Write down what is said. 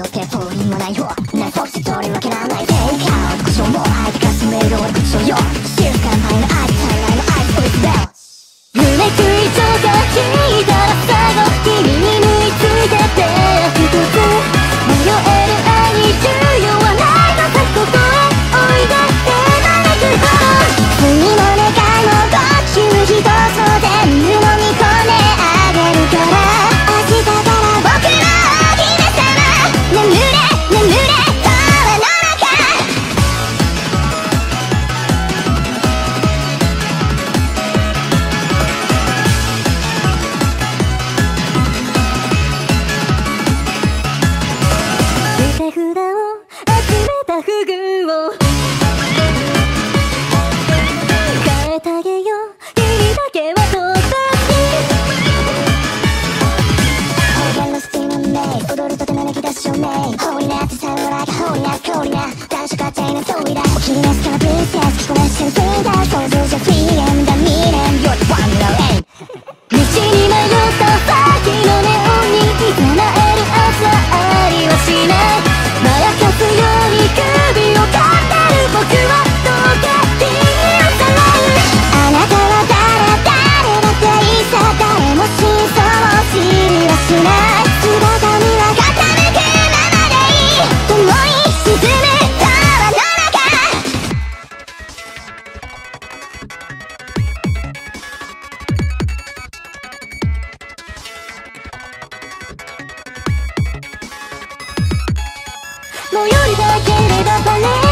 ークフェイス気取ってフォーリンはない方。ねフォークス取り分けらない。フェイクアウト故障も相手かすめる。俺こそよ。シル乾杯のアイス最大のアイスポイズベル胸ついとかグを変えてあげよう。君だけはどうだ方言のスティームメイ踊ると手招き出す照明ホーリーなって。さらがホーリーな氷な男子家庭の通りだお気に召すからプリンセス最寄りだけれどバレる